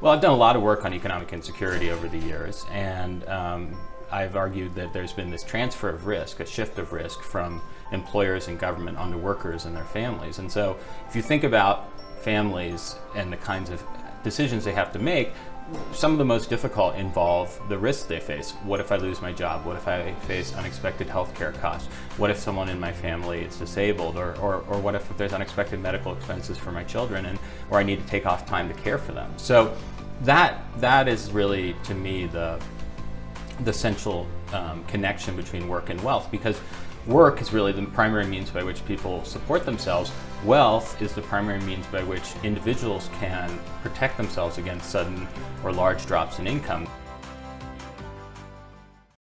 Well, I've done a lot of work on economic insecurity over the years, and um, I've argued that there's been this transfer of risk, a shift of risk from employers and government onto workers and their families. And so, if you think about families and the kinds of decisions they have to make, some of the most difficult involve the risks they face. What if I lose my job? What if I face unexpected health care costs? What if someone in my family is disabled? Or, or, or what if there's unexpected medical expenses for my children and or I need to take off time to care for them? So that that is really to me the the central um, connection between work and wealth because work is really the primary means by which people support themselves. Wealth is the primary means by which individuals can protect themselves against sudden or large drops in income.